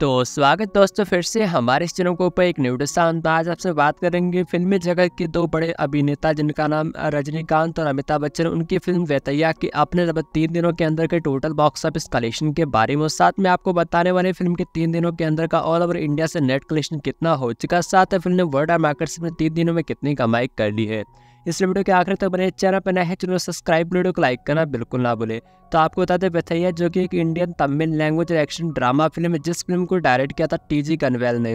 तो स्वागत दोस्तों फिर से हमारे इस चैनल के ऊपर एक न्यूडिसान तो आज आपसे बात करेंगे फिल्मी जगत के दो बड़े अभिनेता जिनका नाम रजनीकांत और अमिताभ बच्चन। उनकी फ़िल्म वेतैया की अपने तीन दिनों के अंदर के टोटल बॉक्स ऑफ़िस कलेक्शन के बारे में। साथ में आपको बताने वाले फ़िल्म के तीन दिनों के अंदर का ऑल ओवर इंडिया से नेट कलेक्शन कितना हो चुका साथ फ़िल्म ने वर्ल्ड मार्केट से तीन दिनों में कितनी कमाई कर ली है। इस वीडियो के आखिर तक बने चैनल पर नए हैं, चैनल सब्सक्राइब वीडियो को लाइक करना बिल्कुल ना भूले। तो आपको बता दें बेथैया जो कि एक Indian Tamil language action drama film है, जिस फ़िल्म को डायरेक्ट किया था टीजी कनवेल ने।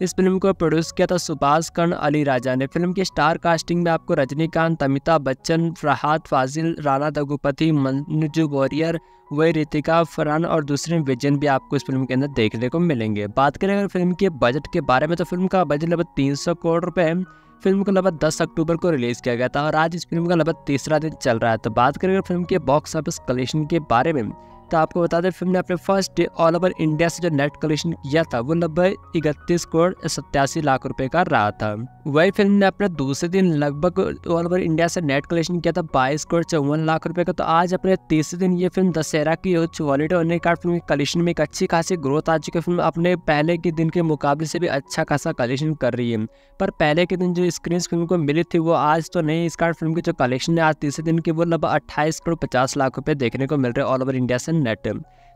इस फ़िल्म को प्रोड्यूस किया था सुभाष कर्ण अली राजा ने। फ़िल्म की स्टार कास्टिंग में आपको रजनीकांत, अमिताभ बच्चन फरहाद फाजिल राना दगुपति मंजू वॉरियर, वही रितिका, फरहान और दूसरे विजन भी आपको इस फ़िल्म के अंदर देखने को मिलेंगे। बात करें अगर फ़िल्म के बजट के बारे में तो फ़िल्म का बजट लगभग तीन सौ करोड़ रुपए है। फ़िल्म को लगभग 10 अक्टूबर को रिलीज़ किया गया था और आज इस फ़िल्म का लगभग तीसरा दिन चल रहा है। तो बात करें फ़िल्म के बॉक्स ऑफ़िस कलेक्शन के बारे में तो आपको बता दें, फ़िल्म ने अपने first day all over India से जो नेट कलेक्शन किया था, वो लगभग इकतीस करोड़ सत्तासी लाख रुपए का रहा था। वही फ़िल्म ने अपने दूसरे दिन लगभग ऑल ओवर इंडिया से नेट कलेक्शन किया था, बाईस करोड़ चौवन लाख रुपए का। तो आज अपने तीसरे दिन ये फ़िल्म दशहरा की क्वालिटी होने का फ़िल्म कलेक्शन में एक अच्छी खासी ग्रोथ आ चुकी है। फ़िल्म अपने पहले के दिन के मुकाबले से भी अच्छा खासा कलेक्शन कर रही है। पर पहले के दिन जो स्क्रीन फ़िल्म को मिली थी, वो आज तो नहीं। इस कारण फ़िल्म की जो कलेक्शन है, आज तीसरे दिन की वो लगभग अट्ठाईस करोड़ पचास लाख रुपए देखने को मिल रहे ऑल ओवर इंडिया से नेट।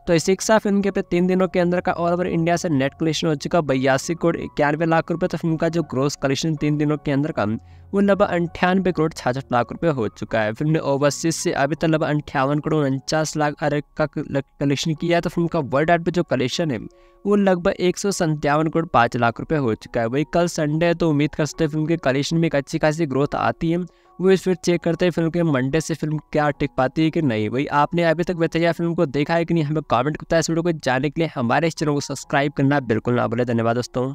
तो इस शिक्षा फ़िल्म के अपने तीन दिनों के अंदर का ऑल ओवर इंडिया से नेट कलेक्शन हो चुका बयासी करोड़ इक्यानवे लाख रुपए तो फ़िल्म का जो ग्रोस कलेक्शन तीन दिनों के अंदर का, वो लगभग अंठानवे करोड़ छाछठ लाख रुपए हो चुका है। फ़िल्म ने ओवरसीज से अभी तक लगभग अंठावन करोड़ उनचास लाख अरब का कलेक्शन किया है तो फ़िल्म का वर्ल्ड आर्ट पे जो कलेक्शन है, वो लगभग एक सौ संतावन करोड़ पाँच लाख रुपए हो चुका है। वही कल संडे है तो उम्मीद कर सकते फ़िल्म के कलेक्शन में एक अच्छी खासी ग्रोथ आती है। वो इस फिर चेक करते हैं फ़िल्म के मंडे से फ़िल्म क्या टिक पाती है कि नहीं। भाई आपने अभी तक बताया फ़िल्म को देखा है कि नहीं, हमें कमेंट करता है इस वीडियो को जाने के लिए। हमारे इस चैनल को सब्सक्राइब करना बिल्कुल ना बोले धन्यवाद दोस्तों।